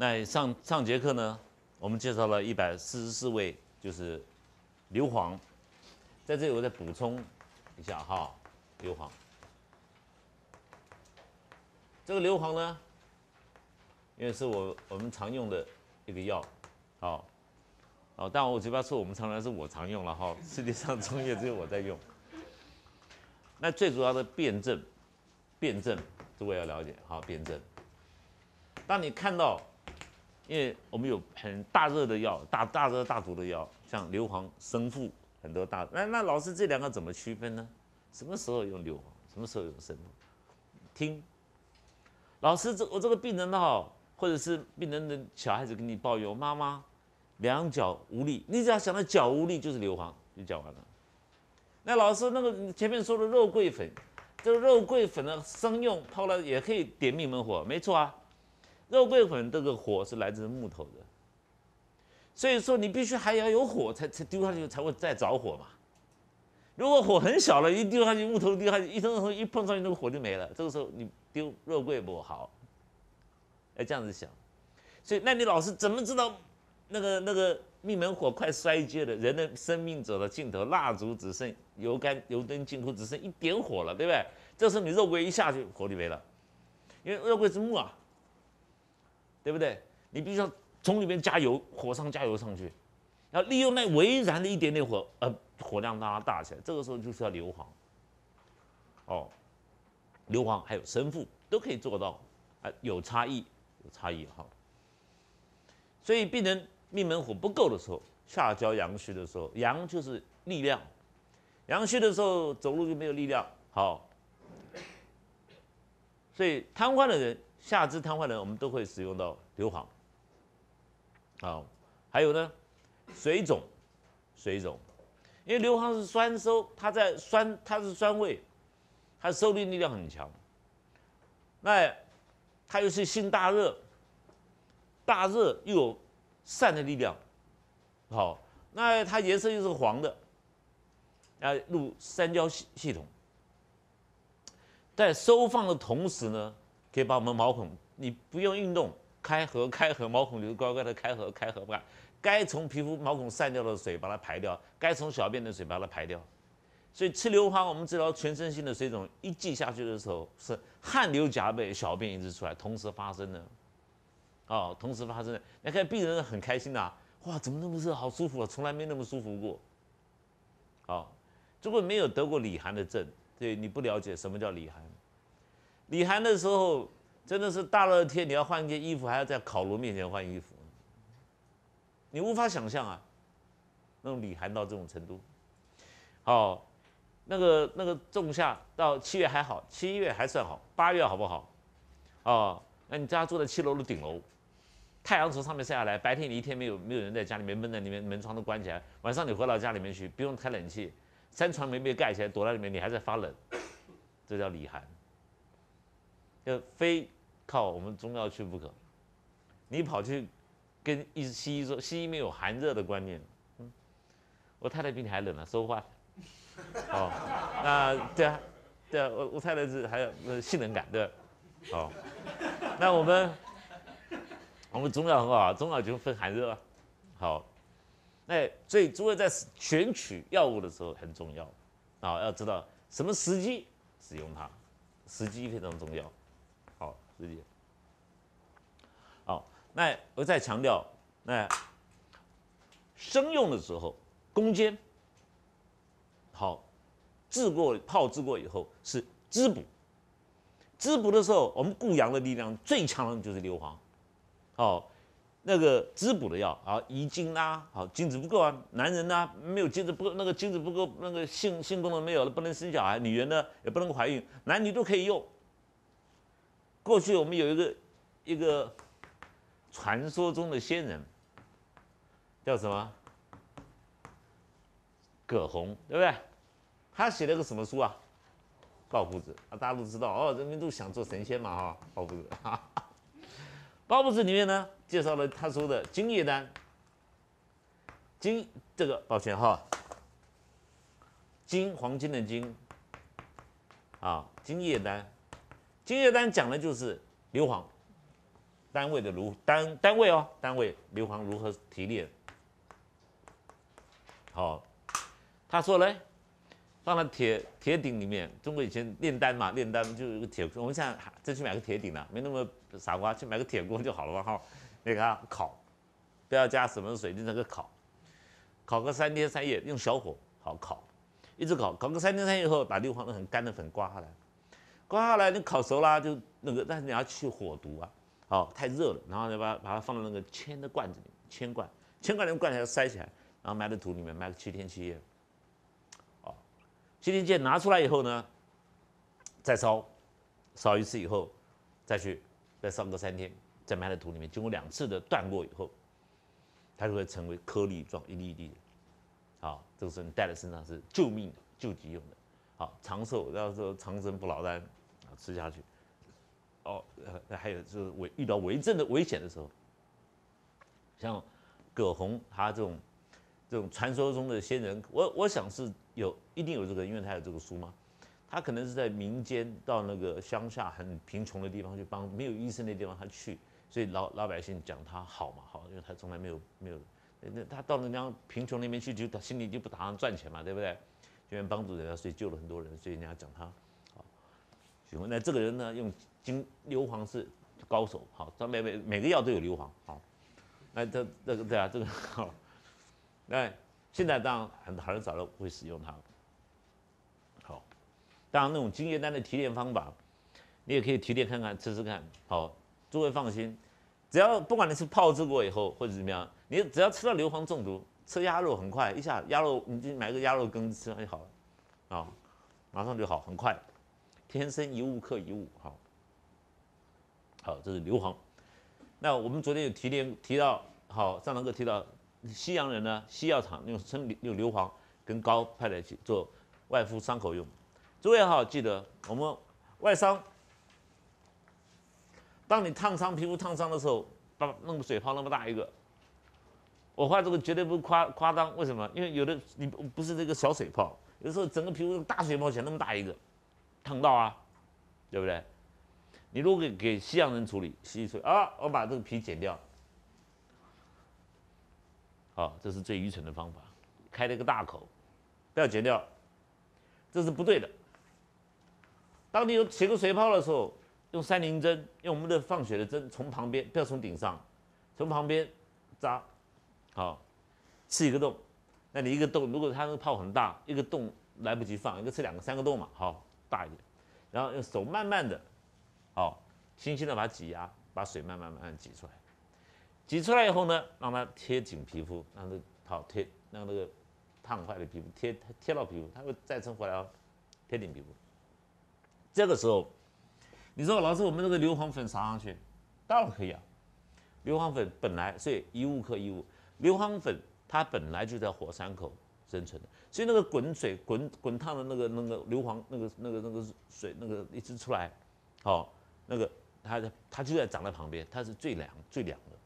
那上上节课呢，我们介绍了一百四十四位，就是硫磺。在这里我再补充一下哈，硫磺。这个硫磺呢，因为是我我们常用的一个药，好，哦，但我嘴巴说我们常常是我常用了哈，世界上中药只有我在用。那最主要的辩证，辩证，诸位要了解好辩证。当你看到，因为我们有很大热的药，大大热大毒的药，像硫磺、生附，很多大。那那老师这两个怎么区分呢？什么时候用硫磺？什么时候用生附？听，老师这我这个病人哈，或者是病人的小孩子跟你抱怨，妈妈两脚无力，你只要想到脚无力就是硫磺，就讲完了。那老师那个前面说的肉桂粉，这个肉桂粉的生用泡了也可以点命门火，没错啊。肉桂粉这个火是来自木头的，所以说你必须还要有火才才丢下去才会再着火嘛。如果火很小了，一丢下去木头丢下去，一扔一碰上去那个火就没了。这个时候你丢肉桂不好，要这样子想。所以那你老师怎么知道那个那个命门火快衰竭了，人的生命走到尽头，蜡烛只剩油干油灯尽头，只剩一点火了，对不对？这时候你肉桂一下去火就没了，因为肉桂是木啊。对不对？你必须要从里面加油，火上加油上去，要利用那微燃的一点点火，呃，火量让它大起来。这个时候就是要硫磺，哦，硫磺还有生附都可以做到，啊，有差异，有差异哈。所以病人命门火不够的时候，下焦阳虚的时候，阳就是力量，阳虚的时候走路就没有力量，好。所以瘫痪的人。下肢瘫痪的人，我们都会使用到硫磺。好，还有呢，水肿，水肿，因为硫磺是酸收，它在酸，它是酸味，它收力力量很强。那它又是性大热，大热又有散的力量。好，那它颜色又是黄的，啊，入三焦系系统，在收放的同时呢。可以把我们毛孔，你不用运动，开合开合，毛孔就乖乖的开合开合，不干，该从皮肤毛孔散掉的水把它排掉，该从小便的水把它排掉。所以吃硫磺，我们治疗全身性的水肿，一剂下去的时候是汗流浃背，小便一直出来，同时发生的，哦，同时发生的。你看病人很开心呐，哇，怎么那么热，好舒服啊，从来没那么舒服过。好，如果没有得过里寒的症，对你不了解什么叫里寒。李寒的时候，真的是大热天，你要换一件衣服，还要在烤炉面前换衣服，你无法想象啊，那种李寒到这种程度。好，那个那个仲夏到七月还好，七月还算好，八月好不好？哦，那你家住在七楼的顶楼，太阳从上面晒下来，白天你一天没有没有人在家里面闷在里面，门窗都关起来，晚上你回到家里面去，不用开冷气，三床棉被盖起来，躲在里面，你还在发冷，这叫李寒。要非靠我们中药去不可，你跑去跟医西医说，西医没有寒热的观念，嗯，我太太比你还冷呢，说话，哦，那对啊，对啊，我我太太是还有那性能感，对，哦，那我们我们中药很好啊，中药就分寒热啊，好，那所以诸位在选取药物的时候很重要，啊，要知道什么时机使用它，时机非常重要。直接，好，那我再强调，那生用的时候，攻坚，好，治过泡治过以后是滋补，滋补的时候，我们固阳的力量最强的就是硫磺，好，那个滋补的药啊，遗精啊，好，精子不够啊，男人呢没有精子不，那个精子不够，那个性性功能没有了，不能生小孩，女人呢也不能怀孕，男女都可以用。过去我们有一个一个传说中的仙人，叫什么？葛洪，对不对？他写了个什么书啊？抱朴子啊，大家都知道哦，人民都想做神仙嘛哈。抱朴子，哈哈抱朴子里面呢，介绍了他说的金叶丹，金这个抱歉哈，金黄金的金啊，金叶丹。金叶丹讲的就是硫磺，单位的如单单位哦，单位硫磺如何提炼？好，他说嘞，放在铁铁鼎里面。中国以前炼丹嘛，炼丹就有个铁，我们现在再去买个铁鼎了，没那么傻瓜，去买个铁锅就好了嘛哈。那个烤，不要加什么水，就那个烤，烤个三天三夜，用小火好烤，一直烤，烤个三天三夜以后，把硫磺的很干的粉刮下来，刮下来你烤熟啦就那个，但是你要去火毒啊，好太热了，然后再把把它放到那个铅的罐子里，铅罐，铅罐里面罐起来塞起来，然后埋在土里面，埋个七天七夜，好，七天七夜拿出来以后呢，再烧，烧一次以后，再去再烧个三天。在埋在土里面，经过两次的断过以后，它就会成为颗粒状，一粒一粒的。好，这个时候你带在身上是救命、救急用的。好，长寿，要说长生不老丹，吃下去。哦，呃，还有就是危遇到危政的危险的时候，像葛洪他这种这种传说中的仙人，我我想是有一定有这个，因为他有这个书嘛。他可能是在民间到那个乡下很贫穷的地方去帮没有医生的地方，他去。所以老老百姓讲他好嘛好，因为他从来没有没有，那他到人家贫穷那边去，就他心里就不打算赚钱嘛，对不对？就愿帮助人家，所以救了很多人，所以人家讲他请问那这个人呢，用金硫磺是高手，好，他每每每个药都有硫磺，好。那这这个对啊，这个好。那现在当然很很少人会使用它。好，当然那种金叶丹的提炼方法，你也可以提炼看看，吃吃看，好。诸位放心，只要不管你是泡制过以后或者怎么样，你只要吃到硫磺中毒，吃鸭肉很快，一下鸭肉你就买个鸭肉羹吃就好了，啊，马上就好，很快，天生一物克一物，好，好，这是硫磺。那我们昨天有提炼提到，好，上堂课提到西洋人呢，西药厂用生用硫磺跟膏派在一起做外敷伤口用。诸位好，记得我们外伤。当你烫伤皮肤烫伤的时候，把弄个水泡那么大一个，我画这个绝对不夸夸张。为什么？因为有的你不是这个小水泡，有的时候整个皮肤大水泡起来那么大一个，烫到啊，对不对？你如果给给西洋人处理，洗水啊，我把这个皮剪掉，好，这是最愚蠢的方法，开了一个大口，不要剪掉，这是不对的。当你有起个水泡的时候。用三棱针，用我们的放血的针，从旁边，不要从顶上，从旁边扎，好，刺一个洞。那你一个洞，如果它那个泡很大，一个洞来不及放，一个刺两个、三个洞嘛，好，大一点。然后用手慢慢的，好，轻轻的把它挤压，把水慢慢慢慢挤出来。挤出来以后呢，让它贴紧皮肤，让它好贴，让那个烫坏的皮肤贴贴到皮肤，它会再撑回来哦，贴紧皮肤。这个时候。你说老师，我们这个硫磺粉撒上去，当然可以啊。硫磺粉本来所以一物克一物，硫磺粉它本来就在火山口生存的，所以那个滚水滚滚烫的那个那个硫磺那个那个那个水那个一直出来，好，那个它它就在长在旁边，它是最凉最凉的，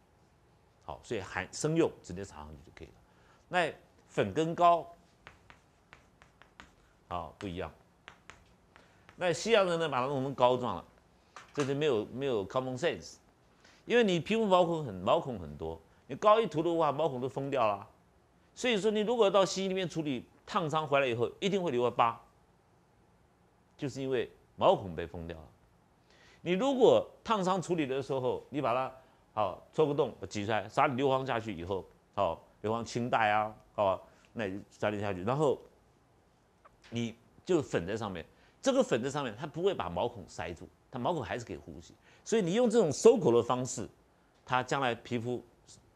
好，所以含生用直接撒上去就可以了。那粉跟膏，好不一样。那西洋人呢，把它弄成膏状了。这是没有没有 common sense，因为你皮肤毛孔很毛孔很多，你膏一涂的话，毛孔都封掉了，所以说你如果到西医里面处理烫伤回来以后，一定会留个疤，就是因为毛孔被封掉了。你如果烫伤处理的时候，你把它好戳个洞挤出来，撒点硫磺下去以后，好硫磺清带啊，好那撒点下去，然后你就粉在上面，这个粉在上面，它不会把毛孔塞住。它毛孔还是可以呼吸，所以你用这种收口的方式，它将来皮肤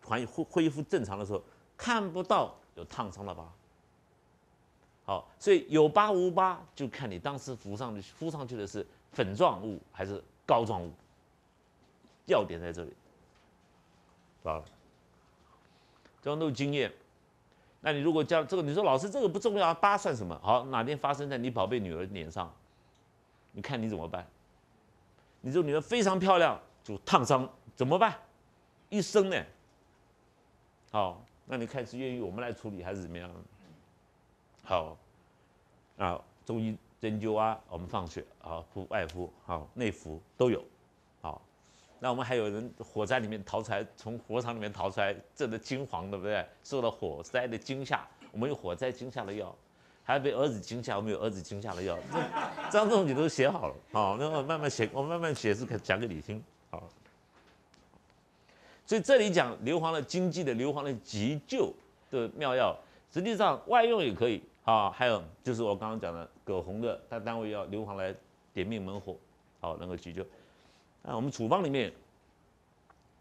还恢恢复正常的时候，看不到有烫伤的疤。好，所以有疤无疤就看你当时敷上去敷上去的是粉状物还是膏状物，要点在这里，啊，这样都有经验。那你如果叫这个，你说老师这个不重要，疤算什么？好，哪天发生在你宝贝女儿脸上，你看你怎么办？你这女儿非常漂亮，就烫伤怎么办？一生呢？好，那你看是愿意我们来处理还是怎么样？好，啊，中医针灸啊，我们放血啊，敷外敷，好内服都有，好，那我们还有人火灾里面逃出来，从火场里面逃出来，震得惊慌，对不对？受到火灾的惊吓，我们有火灾惊吓的药，还被儿子惊吓，我们有儿子惊吓的药。这张仲景都写好了，好，那我慢慢写，我慢慢写是讲给你听，所以这里讲硫磺的经济的硫磺的急救的妙药，实际上外用也可以啊。还有就是我刚刚讲的葛洪的，他单位要硫磺来点命门火，好，能够急救。那我们处方里面，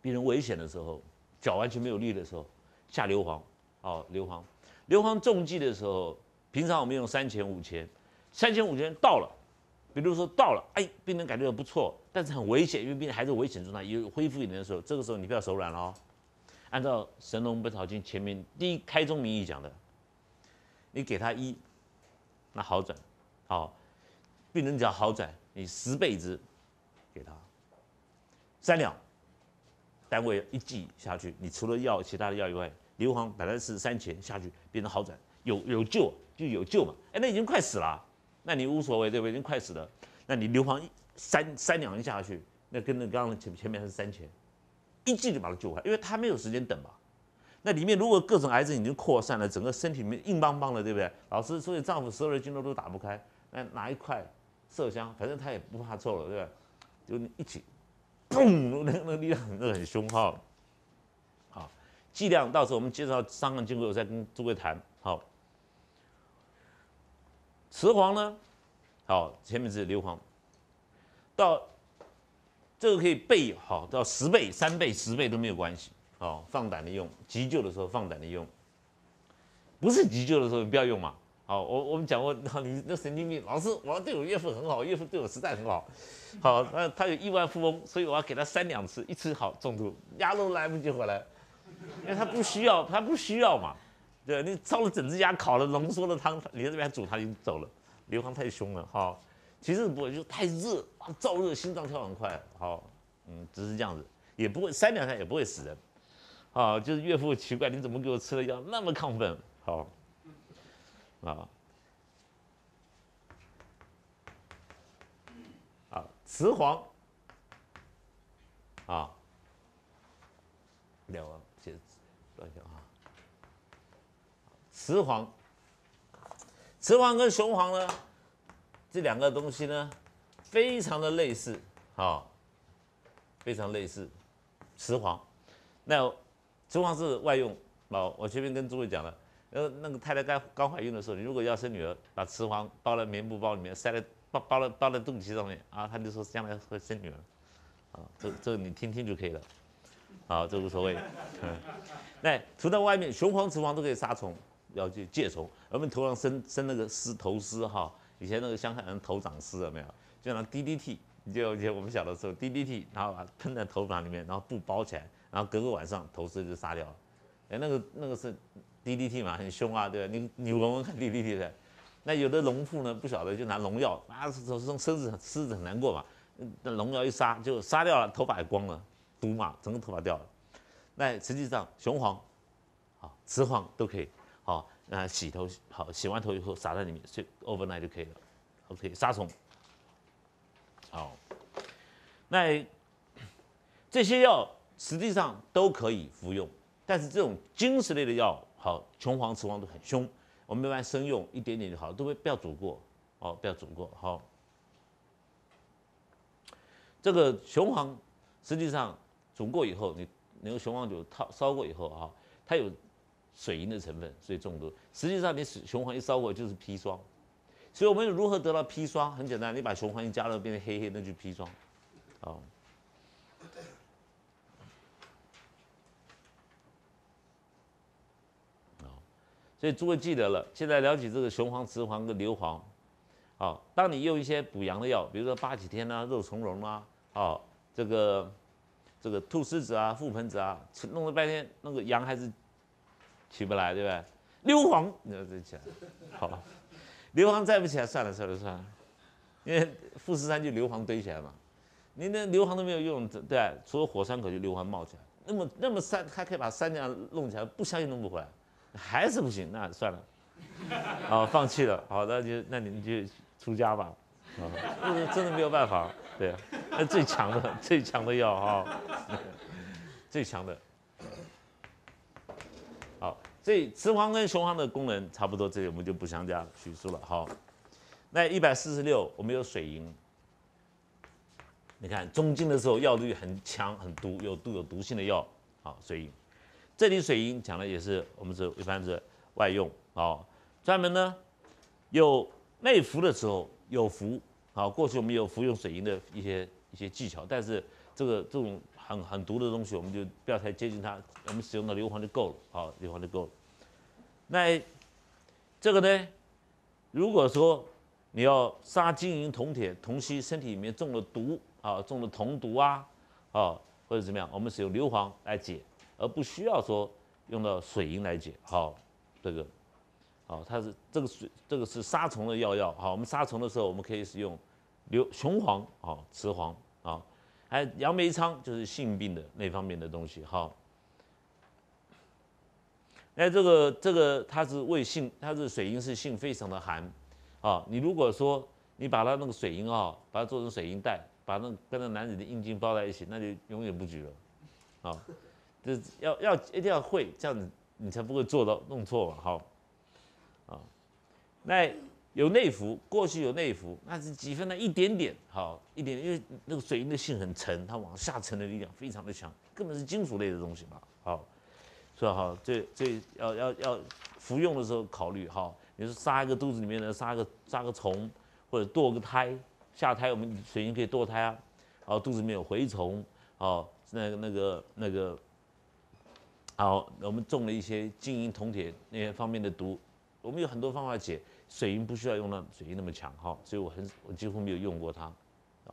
病人危险的时候，脚完全没有力的时候，下硫磺，哦，硫磺，硫磺中剂的时候，平常我们用三钱五钱，三钱五钱到了，比如说到了，哎，病人感觉不错，但是很危险，因为病人还在危险状态，有恢复一点的时候，这个时候你不要手软了哦。按照《神农本草经》前面第一开宗明义讲的，你给他一，那好转，好，病人只要好转，你十倍之给他。三两，单位一剂下去，你除了药其他的药以外，硫磺本来是三钱下去，变成好转，有有救就有救嘛。哎，那已经快死了，那你无所谓对不对？已经快死了，那你硫磺三三两下去，那跟那刚刚前前面是三钱，一剂就把它救回来，因为他没有时间等嘛。那里面如果各种癌症已经扩散了，整个身体里面硬邦邦的，对不对？老师，所以丈夫十二经络都打不开，那拿一块麝香，反正他也不怕臭了，对吧？就一起。砰！那那力量那很凶哈，好，剂量到时候我们介绍伤寒经过，我再跟诸位谈。好，雌黄呢？好，前面是硫磺，到这个可以倍好到十倍、三倍、十倍都没有关系。好，放胆的用，急救的时候放胆的用，不是急救的时候你不要用嘛。好，我我们讲过，你那神经病，老师，我要对我岳父很好，岳父对我实在很好。好，那他有亿万富翁，所以我要给他三两次，一次好中毒，鸭都来不及回来，因为他不需要，他不需要嘛。对，你烧了整只鸭，烤了浓缩的汤，你在这边煮，他已经走了。硫磺太凶了，哈，其实不会，就太热啊，燥热，心脏跳很快，好，嗯，只是这样子，也不会三两下也不会死人。好，就是岳父奇怪，你怎么给我吃了药那么亢奋？好。啊，啊，雌黄，啊，两个写乱讲啊，雌黄，雌黄跟雄黄呢，这两个东西呢，非常的类似，啊，非常类似，雌黄，那雌黄是外用，哦，我前面跟诸位讲了。呃，那个太太刚刚怀孕的时候，你如果要生女儿，把雌黄包在棉布包里面，塞在包包在包在肚脐上面啊，他就说将来会生女儿，啊，这这你听听就可以了，好，这无所谓。嗯 那涂在外面，雄黄、雌黄都可以杀虫，要去疥虫。我们头上生生那个丝头丝哈，以前那个香港人头长丝了没有？就拿 DDT，你就以前我们小的时候 DDT，然后把它喷在头发里面，然后布包起来，然后隔个晚上头丝就杀掉了。哎，那个那个是。DDT 嘛，很凶啊，对吧？你你闻闻看 DDT 的，那有的农妇呢不晓得就拿农药，啊，手从身子狮子很难过嘛，那农药一杀就杀掉了，头发也光了，毒嘛，整个头发掉了。那实际上雄黄，好，雌黄都可以，好，那洗头好，洗完头以后撒在里面，睡 overnight 就可以了，OK，杀虫。好，那这些药实际上都可以服用，但是这种精石类的药。好，雄黄、雌黄都很凶，我们一般生用一点点就好，都不不要煮过，哦，不要煮过。好，这个雄黄实际上煮过以后，你你用雄黄酒烧过以后啊，它有水银的成分，所以中毒。实际上你雄黄一烧过就是砒霜，所以我们如何得到砒霜？很简单，你把雄黄一加热变成黑黑，那就砒霜。好。所以诸位记得了，现在了解这个雄黄、雌黄跟硫磺，好，当你用一些补阳的药，比如说八几天啊、肉苁蓉啊，好，这个这个菟丝子啊、覆盆子啊，弄了半天，那个阳还是起不来，对不对？硫磺你要再起来，好，硫磺再不起来，算了算了算了，因为富士山就硫磺堆起来嘛，你那硫磺都没有用，对，除了火山口就硫磺冒起来，那么那么山还可以把山这样弄起来，不相信弄不回来。还是不行，那算了，好，放弃了。好，那就那你们就出家吧。啊，真的没有办法，对。那最强的最强的药哈，最强的。所以雌黄跟雄黄的功能差不多，这里我们就不详加叙述了。好，那一百四十六，我们有水银。你看中经的时候，药力很强，很毒，有毒有毒性的药。好，水银。这里水银讲的也是我们是一般是外用啊，专门呢有内服的时候有服。好，过去我们有服用水银的一些一些技巧，但是这个这种很很毒的东西，我们就不要太接近它。我们使用的硫磺就够了。好，硫磺就够了。那这个呢，如果说你要杀金银铜铁铜锡身体里面中了毒啊，中了铜毒啊，啊或者怎么样，我们使用硫磺来解，而不需要说用到水银来解。好，这个，好，它是这个水这个是杀虫的药药。好，我们杀虫的时候，我们可以使用。硫雄黄啊，雌黄啊，还杨梅仓就是性病的那方面的东西哈。那这个这个它是味性，它是水银是性非常的寒啊。你如果说你把它那个水银啊，把它做成水银袋，把那跟那男子的阴茎包在一起，那就永远不举了啊。这要要一定要会这样子，你才不会做到弄错嘛。好啊，那。有内服，过去有内服，那是几分呢？一点点，好一点，因为那个水银的性很沉，它往下沉的力量非常的强，根本是金属类的东西嘛，好，所以好，这这要要要服用的时候考虑，哈，你是杀一个肚子里面的，杀个杀个虫，或者堕个胎，下胎我们水银可以堕胎啊，然后，肚子里面有蛔虫，哦，那个那个那个，好，我们中了一些金银铜铁那些方面的毒，我们有很多方法解。水银不需要用到水银那么强哈，所以我很我几乎没有用过它，啊，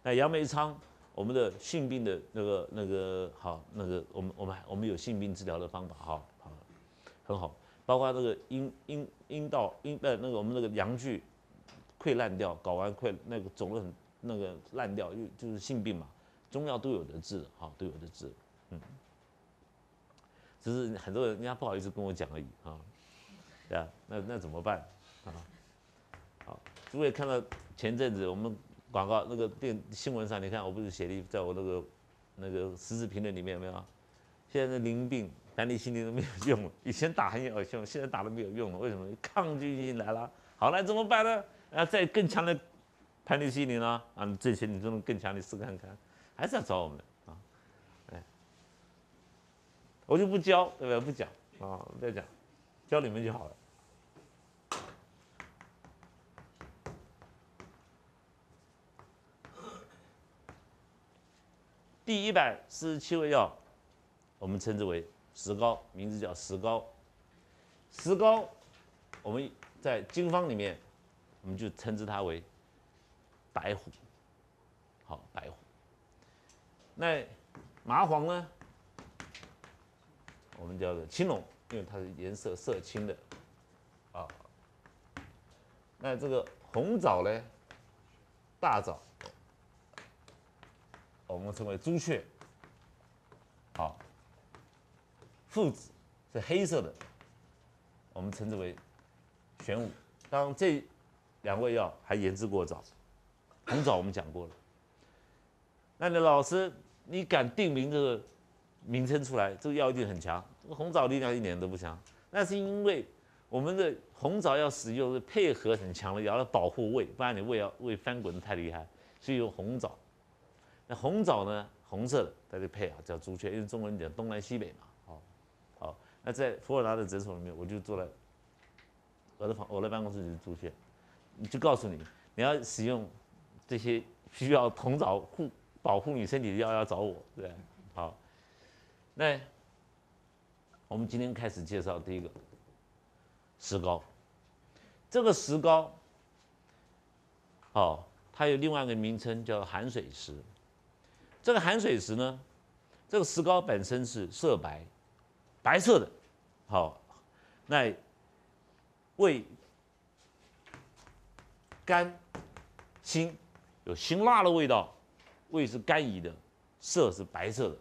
那杨梅仓，我们的性病的那个那个好那个我们我们我们有性病治疗的方法哈，好，很好，包括那个阴阴阴道阴呃那个我们那个阳具溃烂掉，睾丸溃那个肿了很那个烂掉，就就是性病嘛，中药都有的治哈，都有的治，嗯，只是很多人人家不好意思跟我讲而已啊。对啊，那那怎么办啊？好，诸位看到前阵子我们广告那个电新闻上，你看我不是写的在我那个那个实时评论里面有没有？现在淋病盘尼西林都没有用了，以前打很有效，现在打都没有用了，为什么？抗拒性来了，好了怎么办呢？啊，再更强的盘尼西林呢，啊这些你都能更强，的试看看，还是要找我们啊？哎，我就不教，对不对？不讲啊，不要讲。教你们就好了。第一百四十七味药，我们称之为石膏，名字叫石膏。石膏，我们在经方里面，我们就称之它为白虎。好，白虎。那麻黄呢？我们叫做青龙。因为它是颜色色青的，啊，那这个红枣呢，大枣，我们称为朱雀，好，附子是黑色的，我们称之为玄武。当然这两味药还研制过枣，红枣我们讲过了。那你老师，你敢定名这个名称出来，这个药一定很强。这个红枣力量一点都不强，那是因为我们的红枣要使用是配合很强的药来保护胃，不然你胃要胃翻滚的太厉害，所以用红枣。那红枣呢，红色的，它就配啊叫朱雀，因为中国人讲东南西北嘛，好，好。那在福尔达的诊所里面，我就坐在我的房，我的办公室就是朱雀，就告诉你，你要使用这些需要红枣护保护你身体的药，要找我，对，好，那。我们今天开始介绍第一个石膏，这个石膏，哦，它有另外一个名称叫含水石。这个含水石呢，这个石膏本身是色白，白色的，好，那味甘辛，有辛辣的味道，味是甘怡的，色是白色的，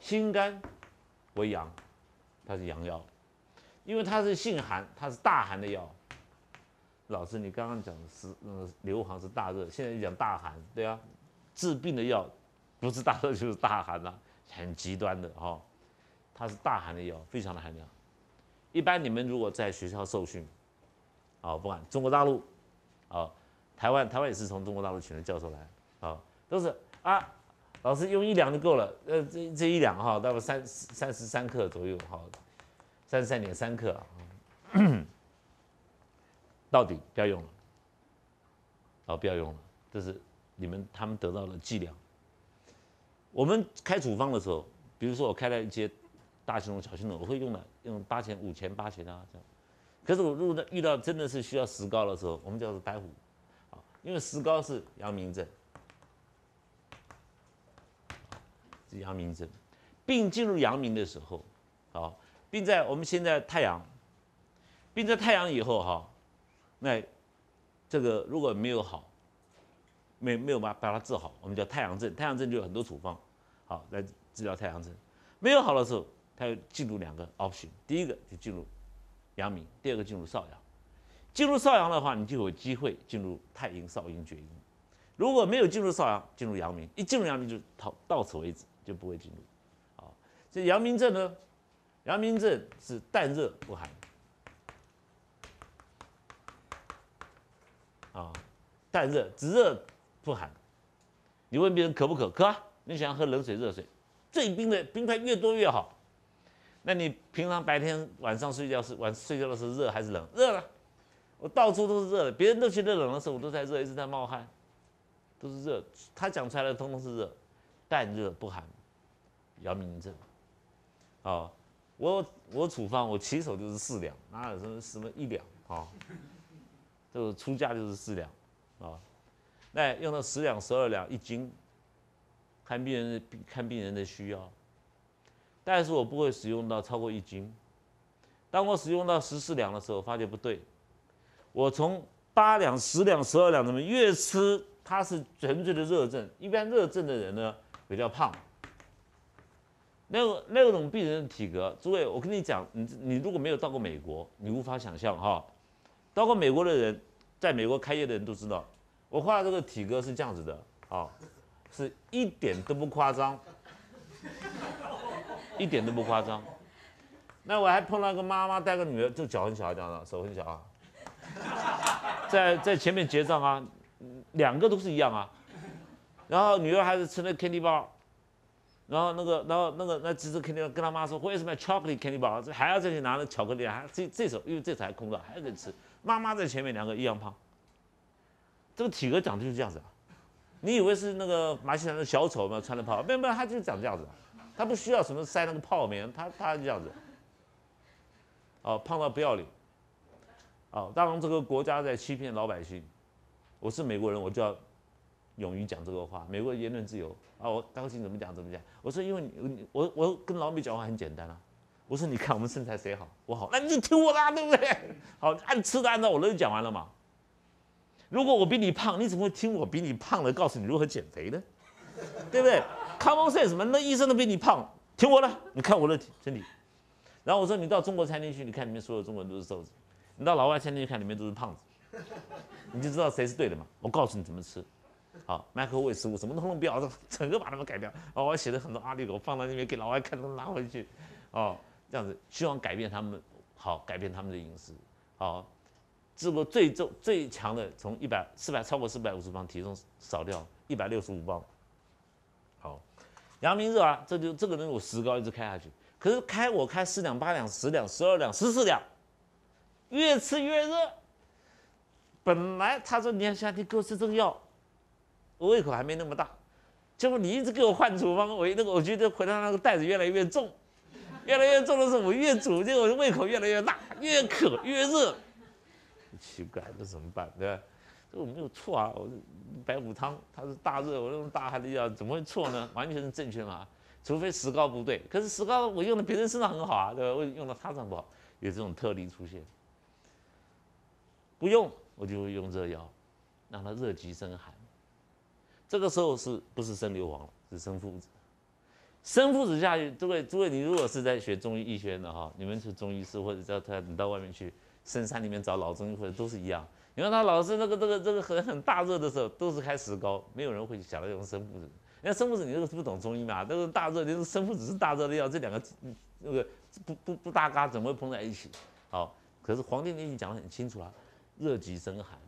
辛甘。为阳，它是阳药，因为它是性寒，它是大寒的药。老师，你刚刚讲的是嗯硫磺是大热，现在讲大寒，对啊，治病的药不是大热就是大寒啦，很极端的哈，它是大寒的药，非常的寒凉。一般你们如果在学校受训，啊，不管中国大陆，啊，台湾台湾也是从中国大陆请的教授来，啊，都是啊，老师用一两就够了，呃，这这一两哈，大概三三十三克左右，哈，三十三点三克啊。到底不要用了，好，不要用了，这是你们他们得到的剂量。我们开处方的时候，比如说我开了一些大型龙、小型龙，我会用的用八钱、五钱、八钱啊这样。可是我如果遇到真的是需要石膏的时候，我们叫做白虎，啊，因为石膏是阳明症，是阳明症，病进入阳明的时候，好，病在我们现在太阳，病在太阳以后哈。那这个如果没有好，没没有把把它治好，我们叫太阳症。太阳症就有很多处方，好来治疗太阳症。没有好的时候，它要进入两个 option，第一个就进入阳明，第二个进入少阳。进入少阳的话，你就有机会进入太阴、少阴、厥阴。如果没有进入少阳，进入阳明，一进入阳明就到到此为止，就不会进入。好，这阳明症呢，阳明症是淡热不寒。啊，淡热，只热不寒。你问别人渴不渴？渴啊！你想要喝冷水、热水，最冰的冰块越多越好。那你平常白天晚上睡觉是晚睡觉的时候热还是冷？热了。我到处都是热的，别人都觉得冷的时候，我都在热，一直在冒汗，都是热。他讲出来的通通是热，但热不寒，阳明症。哦，我我处方我起手就是四两，哪有什么什么一两啊？就出价就是四两，啊，那用到十两、十二两一斤，看病人的看病人的需要，但是我不会使用到超过一斤。当我使用到十四两的时候，发觉不对，我从八两、十两、十二两怎么越吃，它是纯粹的热症。一般热症的人呢比较胖，那个那种病人的体格，诸位，我跟你讲，你你如果没有到过美国，你无法想象哈。到过美国的人，在美国开业的人都知道，我画这个体格是这样子的，啊，是一点都不夸张，一点都不夸张。那我还碰到个妈妈带个女儿，就脚很小这样的，手很小啊，在在前面结账啊，两个都是一样啊，然后女儿还是吃那 candy bar。然后那个，然后那个，那侄子肯定要跟他妈说，为什么要 chocolate candy bar？还要再去拿那巧克力，还这这手，因为这手还空着，还要再吃。妈妈在前面，两个一样胖。这个体格长得就是这样子啊。你以为是那个马戏团的小丑吗？穿的泡，没有没有，他就长这样子。他不需要什么塞那个泡棉，他他就这样子。哦，胖到不要脸。哦，当然这个国家在欺骗老百姓。我是美国人，我就要勇于讲这个话。美国言论自由。啊，我高兴怎么讲怎么讲。我说，因为你我我跟老美讲话很简单啊。我说，你看我们身材谁好，我好，那你就听我的，对不对？好，按吃的按照我的就讲完了嘛。如果我比你胖，你怎么会听我比你胖的告诉你如何减肥呢？对不对？Common sense 嘛，那医生都比你胖，听我的，你看我的身体。然后我说，你到中国餐厅去，你看里面所有中国人都是瘦子；你到老外餐厅去看里面都是胖子，你就知道谁是对的嘛。我告诉你怎么吃。好，麦克韦食物什么都弄不要，整个把他们改掉。哦，我写了很多阿里狗放在那边给老外看，都拿回去。哦，这样子希望改变他们，好改变他们的饮食。好，治过最重最强的，从一百四百超过四百五十磅，体重少掉一百六十五磅。好，阳明热啊，这就这个人我石膏一直开下去，可是开我开四两、八两、十两、十二两、十四两，越吃越热。本来他说你要夏天给我吃这个药。我胃口还没那么大，结果你一直给我换处方，我那个我觉得回来那个袋子越来越重，越来越重的时候，我越煮，结果我胃口越来越大，越渴越热。奇怪，这怎么办？对吧？这我没有错啊，我白虎汤它是大热，我用大寒的药怎么会错呢？完全是正确嘛，除非石膏不对。可是石膏我用的别人身上很好啊，对吧？我用到他身上不好，有这种特例出现。不用我就会用热药，让它热极生寒。这个时候是不是生硫磺了是生附子。生附子下去，诸位诸位，你如果是在学中医医学的哈，你们是中医师或者叫他，你到外面去深山里面找老中医或者都是一样。你看他老是那个这个这个很很大热的时候，都是开石膏，没有人会想到用生附子。人家生附子，你这个不懂中医嘛？那个大热，你个生附子是大热的药，这两个那个不不不搭嘎，怎么会碰在一起？好，可是《黄帝内经》讲得很清楚啊，热极生寒，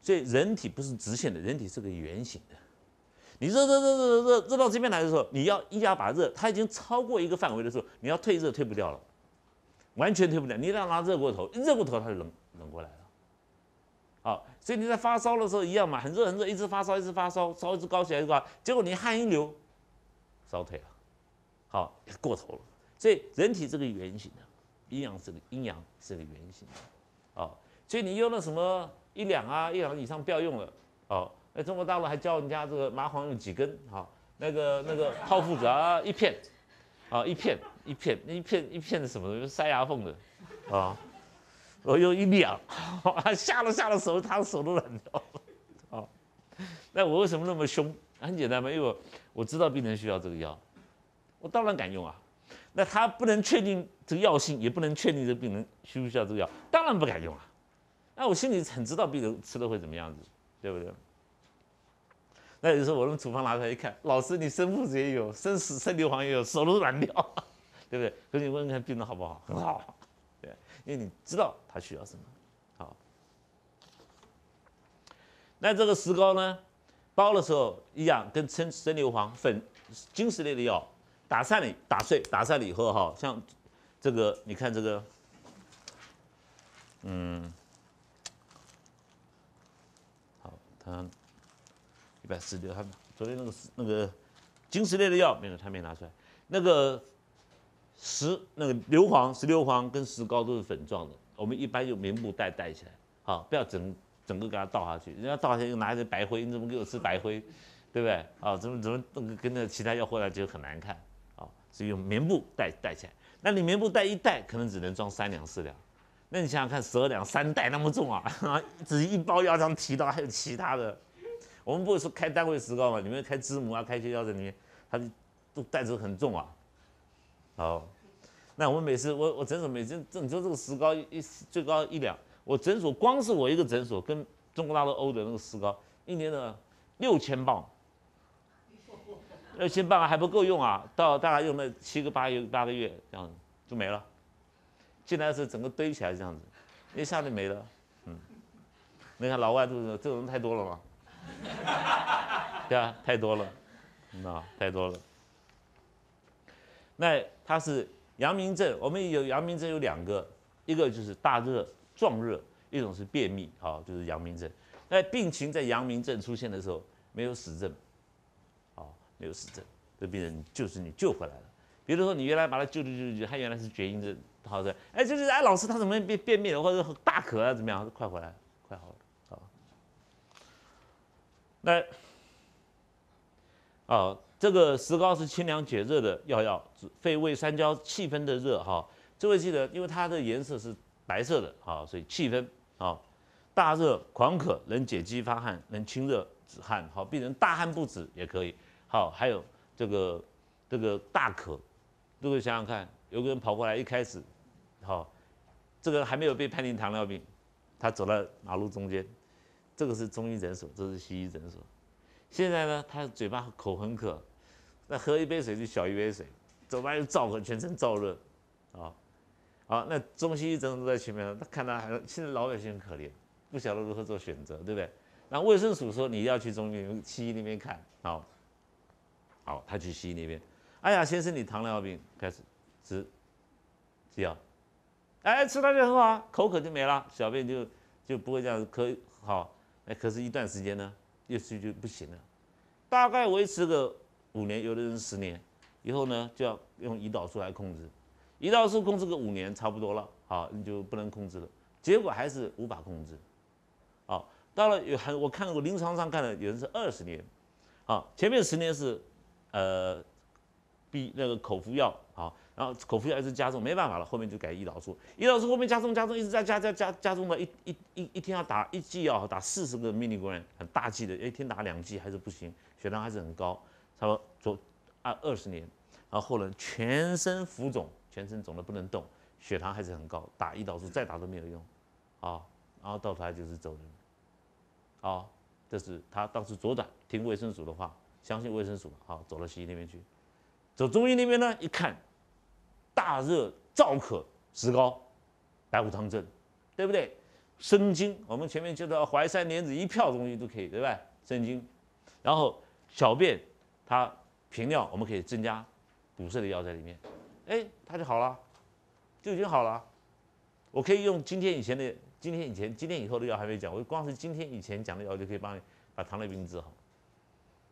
所以人体不是直线的，人体是个圆形的。你热热热热热热到这边来的时候，你要一下把热，它已经超过一个范围的时候，你要退热退不掉了，完全退不了。你让它热过头，一热过头它就冷冷过来了。好，所以你在发烧的时候一样嘛，很热很热，一直发烧一直发烧，烧一直高起来高，结果你汗一流，烧退了，好过头了。所以人体这个圆形的，阴阳是个阴阳是个圆形的，哦，所以你用了什么一两啊一两以上不要用了，哦。哎，中国大陆还教人家这个麻黄用几根，好，那个那个泡附子啊，一片，啊，一片一片一片一片的什么塞牙缝的，啊，我用一两，吓了吓了手，他的手都软掉了，啊，那我为什么那么凶？很简单嘛，因为我我知道病人需要这个药，我当然敢用啊。那他不能确定这个药性，也不能确定这病人需不需要这个药，当然不敢用啊。那我心里很知道病人吃了会怎么样子，对不对？那有时候我从处方拿出来一看，老师你生附子也有，生死生硫磺也有，手都软掉，对不对？可是你问看病人好不好？很好，对，因为你知道他需要什么。好，那这个石膏呢，包的时候一样，跟生生硫磺粉、金石类的药打散了，打碎，打散了以后哈，像这个，你看这个，嗯，好，它。一百四六，他昨天那个那个金石类的药没有，他没拿出来。那个石那个硫磺石硫磺跟石膏都是粉状的，我们一般用棉布袋袋起来，好，不要整整个给它倒下去。人家倒下去又拿一些白灰，你怎么给我吃白灰，对不对？啊，怎么怎么跟那其他药混来就很难看，啊，所以用棉布袋袋起来。那你棉布袋一袋可能只能装三两四两，那你想想看，十二两三袋那么重啊，只一包药这样提到，还有其他的。我们不会说开单位石膏嘛？你们开支母啊，开些药在里面，它都袋子很重啊。好，那我们每次我我诊所每次这你说这个石膏一最高一两，我诊所光是我一个诊所跟中国大陆欧的那个石膏，一年的六千磅，六千磅还不够用啊，到大概用了七个八月八个月这样子就没了。进来是整个堆起来这样子，一下就没了。嗯，你看老外都是这种人太多了嘛。对啊，太多了，那太多了。那它是阳明症，我们有阳明症有两个，一个就是大热壮热，一种是便秘，好，就是阳明症。那病情在阳明症出现的时候，没有死症，好，没有死症，这病人就是你救回来了。比如说你原来把他救救救救，他原来是厥阴症，好的，哎，就是哎，老师他怎么便便秘了，或者大渴啊，怎么样，快回来，快好了。好那，啊，这个石膏是清凉解热的药药，肺胃三焦气分的热哈。这位记得，因为它的颜色是白色的啊，所以气分啊，大热狂渴能解肌发汗，能清热止汗。好，病人大汗不止也可以。好，还有这个这个大渴，各位想想看，有个人跑过来，一开始，好，这个还没有被判定糖尿病，他走到马路中间。这个是中医诊所，这是西医诊所。现在呢，他嘴巴口很渴，那喝一杯水就小一杯水，嘴巴又燥，全身燥热，啊，好，那中西医诊所都在前面，他看他还现在老百姓很可怜，不晓得如何做选择，对不对？那卫生署说你要去中医西医那边看，好，好，他去西医那边，哎呀，先生你糖尿病，开始吃吃药，哎，吃它就很好啊，口渴就没了，小便就就不会这样子可好。哎，可是，一段时间呢，又是就不行了，大概维持个五年，有的人十年，以后呢，就要用胰岛素来控制，胰岛素控制个五年差不多了，好，你就不能控制了，结果还是无法控制，好，到了有很我看过临床上看的有人是二十年，好，前面十年是，呃，比那个口服药，好。然后口服药一直加重，没办法了，后面就改胰岛素。胰岛素后面加重加重，一直在加加加加重了，一一一一天要打一剂药，打四十个 milligram，很大剂的，一天打两剂还是不行，血糖还是很高。差不多做二二十年，然后呢全身浮肿，全身肿的不能动，血糖还是很高，打胰岛素再打都没有用。啊，然后到头来就是走人，啊，这是他当时左转听卫生署的话，相信卫生署，好，走到西医那边去，走中医那边呢，一看，大热燥渴，石膏，白虎汤症，对不对？生津，我们前面介绍淮山莲子一票东西都可以，对吧？生津，然后小便，它频尿，我们可以增加补肾的药在里面，哎，它就好了，就已经好了。我可以用今天以前的，今天以前，今天以后的药还没讲，我光是今天以前讲的药就可以帮你把糖尿病治好。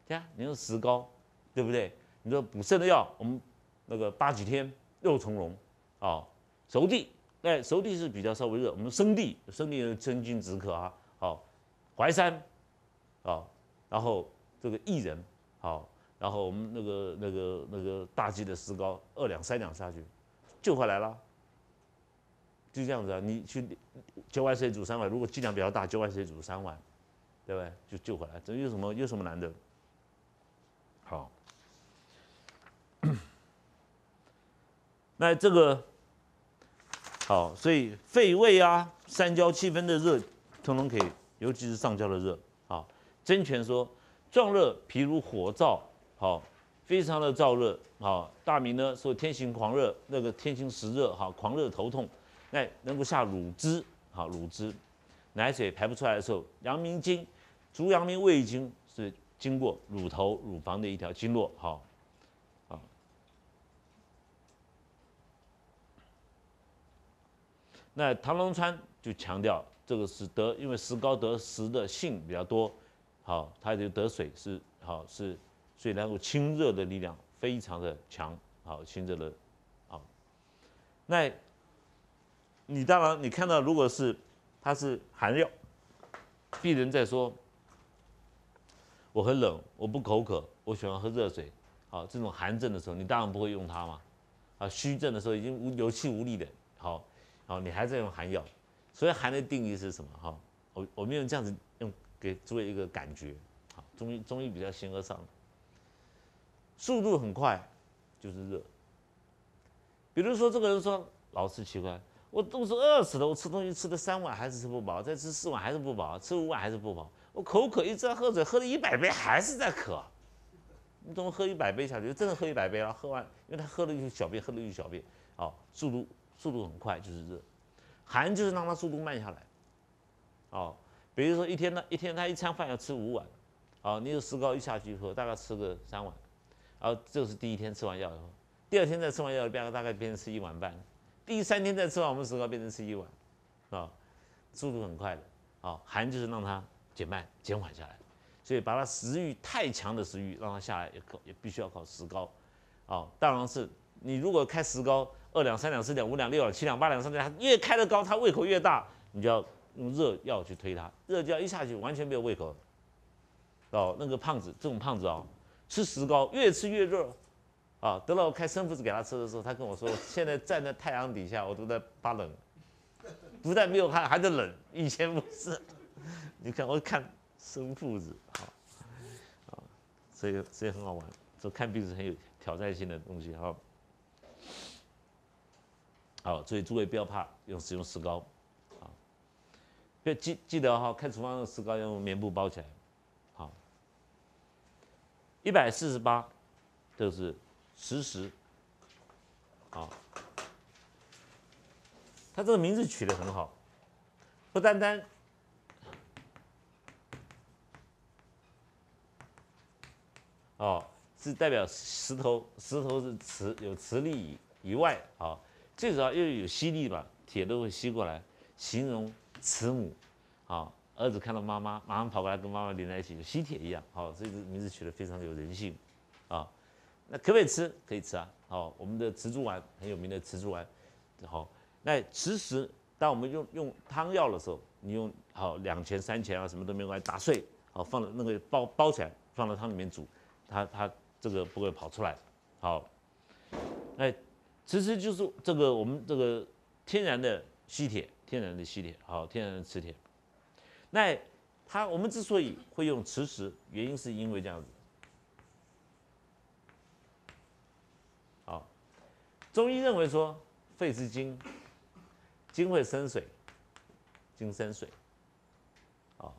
对啊，你用石膏，对不对？你说补肾的药，我们那个八几天肉苁蓉，啊，熟地。哎，熟地是比较稍微热，我们生地，生地生津止渴啊，好，淮山，啊，然后这个薏仁，好，然后我们那个那个那个大剂的石膏，二两三两下去，救回来了，就这样子啊，你去九碗水煮三碗，如果剂量比较大，九碗水煮三碗，对不对？就救回来，这有什么有什么难的？好，那这个。好，所以肺胃啊，三焦七分的热，通通可以，尤其是上焦的热。好，真诠说壮热，譬如火燥，好，非常的燥热。好，大明呢说天行狂热，那个天行实热，好，狂热头痛，那能够下乳汁，好，乳汁，奶水排不出来的时候，阳明经，足阳明胃经是经过乳头、乳房的一条经络，好。那唐龙川就强调这个是得，因为石膏得石的性比较多，好，它就得水是好是，所以能够清热的力量非常的强，好清热的，好。那，你当然你看到如果是它是寒药，病人在说，我很冷，我不口渴，我喜欢喝热水，好这种寒症的时候，你当然不会用它嘛，啊虚症的时候已经无有气无力的，好。好，你还在用寒药，所以寒的定义是什么？哈，我我们用这样子用给诸位一个感觉。好，中医中医比较形而上，速度很快就是热。比如说这个人说，老是奇怪，我肚子饿死了，我吃东西吃了三碗还是吃不饱，再吃四碗还是不饱，吃五碗还是不饱，我口渴一直在喝水，喝了一百杯还是在渴。你怎么喝一百杯下去？真的喝一百杯了，喝完，因为他喝了一小便，喝了一小便，好，速度。速度很快就是热，寒就是让他速度慢下来。哦，比如说一天呢，一天他一餐饭要吃五碗，哦，你有石膏一下去以后，大概吃个三碗，然后这是第一天吃完药以后，第二天再吃完药，变大概变成吃一碗半，第三天再吃完我们石膏变成吃一碗，啊，速度很快的。哦，寒就是让它减慢、减缓下来，所以把它食欲太强的食欲让它下来也靠也必须要靠石膏。哦，当然是你如果开石膏。二两、三两、四两、五两、六两、七两、八两、十两，越开的高，他胃口越大，你就要用热药去推它。热药一下去，完全没有胃口。哦，那个胖子，这种胖子哦，吃石膏越吃越热。啊，得了，我开生附子给他吃的时候，他跟我说，现在站在太阳底下，我都在发冷，不但没有汗，还在冷。以前不是，你看，我看生附子，好，啊，所以所以很好玩，这看病是很有挑战性的东西，哈。好，所以诸位不要怕用使用石膏，啊，要记记得哈，开处方的石膏用棉布包起来，一百四十八，这是磁石，好，它这个名字取得很好，不单单，哦，是代表石头，石头是磁有磁力以以外，好。最主要又有吸力吧，铁都会吸过来，形容慈母，好，儿子看到妈妈，马上跑过来跟妈妈连在一起，就吸铁一样，好，这个名字取得非常有人性，啊，那可不可以吃？可以吃啊，好，我们的磁珠丸很有名的磁珠丸，好，那磁石，当我们用用汤药的时候，你用好两钱三钱啊，什么都没关系，打碎，好，放到那个包包起来，放到汤里面煮，它它这个不会跑出来，好，那。其实就是这个我们这个天然的吸铁，天然的吸铁，好，天然的磁铁。那它我们之所以会用磁石，原因是因为这样子。好，中医认为说肺是精，精会生水，金生水。好，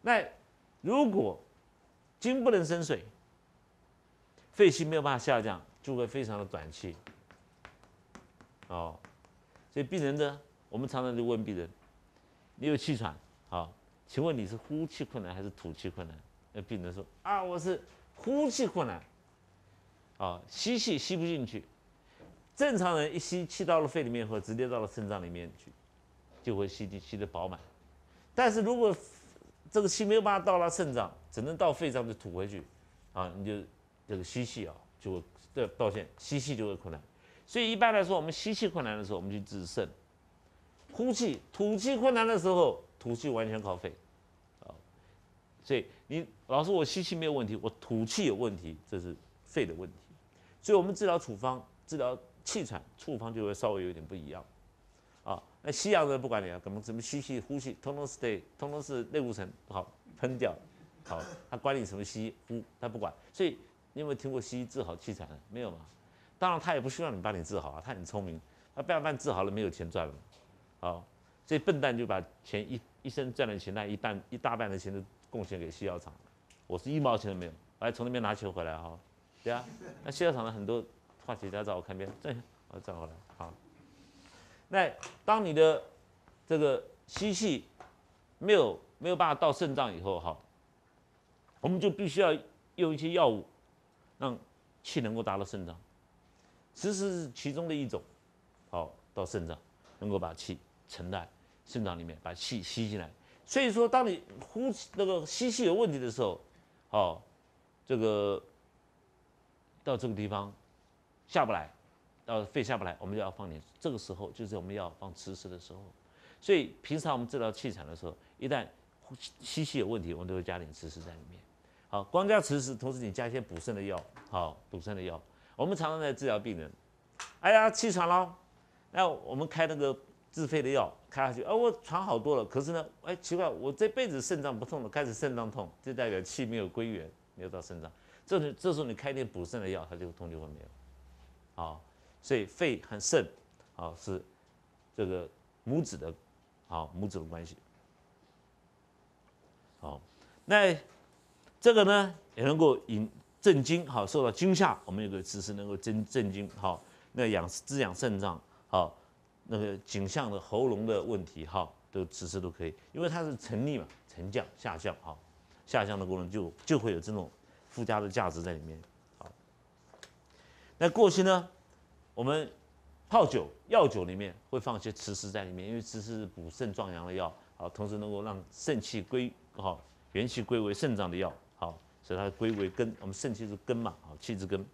那如果金不能生水，肺气没有办法下降，就会非常的短气。哦，所以病人呢，我们常常就问病人：你有气喘，好，请问你是呼气困难还是吐气困难？那病人说：啊，我是呼气困难。啊，吸气吸不进去。正常人一吸气到了肺里面或直接到了肾脏里面去，就会吸气吸得饱满。但是如果这个气没有办法到了肾脏，只能到肺脏就吐回去，啊，你就这个吸气啊就会对，道歉吸气就会困难。所以一般来说，我们吸气困难的时候，我们去治肾；呼气吐气困难的时候，吐气完全靠肺。啊，所以你老师我吸气没有问题，我吐气有问题，这是肺的问题。所以我们治疗处方治疗。气喘处方就会稍微有点不一样，啊，那西洋人不管你啊，怎么怎么吸气呼气，通通是对，通通是类固醇好喷掉，好，他管你什么吸呼，他不管。所以你有没有听过西医治好气喘的？没有嘛？当然他也不希望你帮你治好啊，他很聪明，他不然把你治好了没有钱赚了，好，所以笨蛋就把钱一一生赚的钱那一半一大半的钱都贡献给西药厂，我是一毛钱都没有，我还从那边拿钱回来哈，对啊，那西药厂的很多。化学家找我看病，这我找过来好。那当你的这个吸气没有没有办法到肾脏以后，哈，我们就必须要用一些药物让气能够达到肾脏，其实是其中的一种，好到肾脏能够把气沉在肾脏里面，把气吸进来。所以说，当你呼那个吸气有问题的时候，好，这个到这个地方。下不来，到肺下不来，我们就要放点。这个时候就是我们要放磁石的时候。所以平常我们治疗气喘的时候，一旦呼吸吸气有问题，我们都会加点磁石在里面。好，光加磁石，同时你加一些补肾的药，好，补肾的药。我们常常在治疗病人，哎呀，气喘了，那我们开那个自肺的药，开下去，啊，我喘好多了。可是呢，哎，奇怪，我这辈子肾脏不痛了，开始肾脏痛，就代表气没有归元，没有到肾脏。这这时候你开点补肾的药，它就痛就会没有。好，所以肺和肾，啊是这个母子的，好母子的关系。好，那这个呢也能够引震惊，好受到惊吓，我们有个知识能够震震惊，好那养滋养肾脏，好那个颈项的喉咙的问题，哈，都姿势都可以，因为它是沉溺嘛，沉降下降，哈，下降的功能就就会有这种附加的价值在里面。好那过去呢，我们泡酒药酒里面会放一些磁石在里面，因为磁石是补肾壮阳的药，好，同时能够让肾气归好，元气归为肾脏的药，好，所以它归为根，我们肾气是根嘛，好，气之根，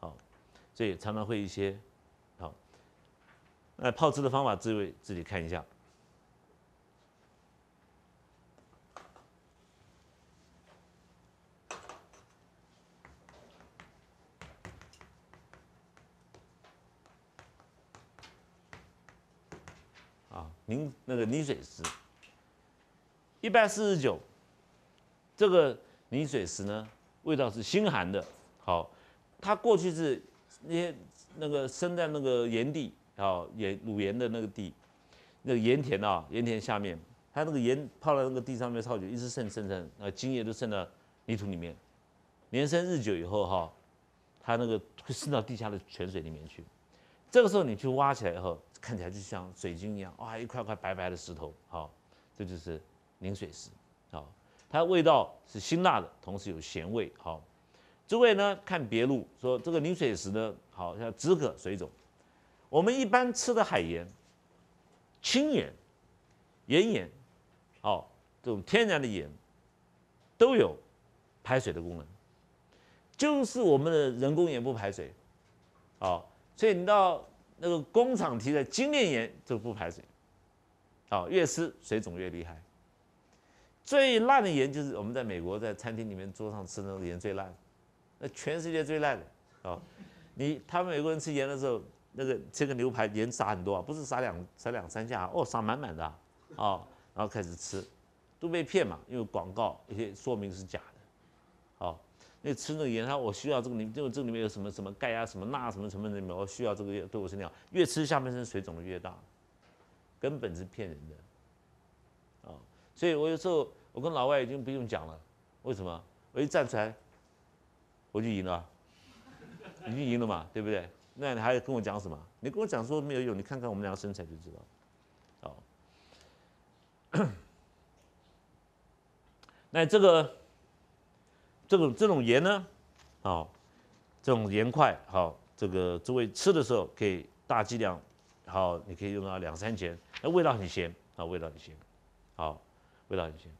好，所以常常会一些，那泡汁的方法，这位自己看一下。啊凝那个凝水石，一百四十九，这个凝水石呢，味道是辛寒的。好，它过去是那些那个生在那个炎地，啊，盐卤盐的那个地，那个盐田啊，盐田下面，它那个盐泡在那个地上面泡久，一直渗渗渗，那精液都渗到泥土里面，年深日久以后哈，它那个会渗到地下的泉水里面去。这个时候你去挖起来以后。看起来就像水晶一样，哇，一块块白白的石头，好，这就是凝水石，好，它味道是辛辣的，同时有咸味，好，诸位呢看别录说这个凝水石呢，好像止渴水肿，我们一般吃的海盐、清盐、盐盐，哦，这种天然的盐都有排水的功能，就是我们的人工盐不排水，哦，所以你到。那个工厂提的精炼盐就不排水，哦，越吃水肿越厉害。最烂的盐就是我们在美国在餐厅里面桌上吃那种盐最烂，那全世界最烂的，哦，你他们美国人吃盐的时候，那个这个牛排盐撒很多啊，不是撒两撒两三下，哦，撒满满的，啊，然后开始吃，都被骗嘛，因为广告一些说明是假的，好。那吃那个盐，他我需要这个里，就这里面有什么什么钙啊，什么钠什么成分里面，我需要这个对我身体好。越吃下半身水肿的越大，根本是骗人的，啊，所以我有时候我跟老外已经不用讲了，为什么？我一站出来，我就赢了，已经赢了嘛，对不对？那你还跟我讲什么？你跟我讲说没有用，你看看我们两个身材就知道，好。那这个这种这种盐呢，好，这种盐块好，这个诸位吃的时候可以大剂量，好，你可以用到两三钱，那味道很咸啊，味道很咸，好，味道很咸。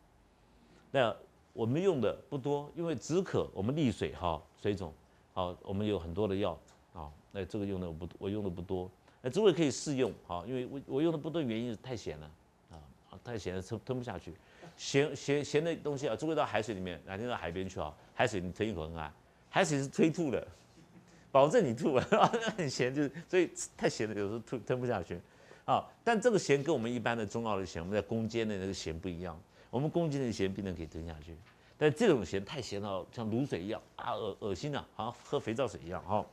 那我们用的不多，因为止渴，我们利水哈，水肿，好，我们有很多的药。那这个用的我不，我用的不多。那诸位可以试用，啊，因为我我用的不多，原因是太咸了，啊，太咸了吞吞不下去。咸咸咸的东西啊，诸位到海水里面，哪天到海边去啊，海水你吞一口很爱，海水是催吐的，保证你吐，啊，那很咸，就是所以太咸了，有时候吐吞不下去。啊，但这个咸跟我们一般的中药的咸，我们在攻坚的那个咸不一样。我们攻坚的咸病人可以吞下去，但这种咸太咸了，像卤水一样啊，恶恶心啊，好像喝肥皂水一样，哈。